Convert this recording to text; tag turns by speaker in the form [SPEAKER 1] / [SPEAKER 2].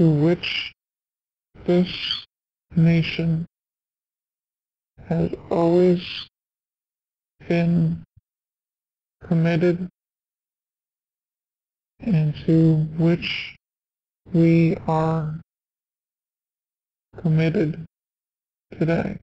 [SPEAKER 1] to which this nation has always been committed and to which we are committed today.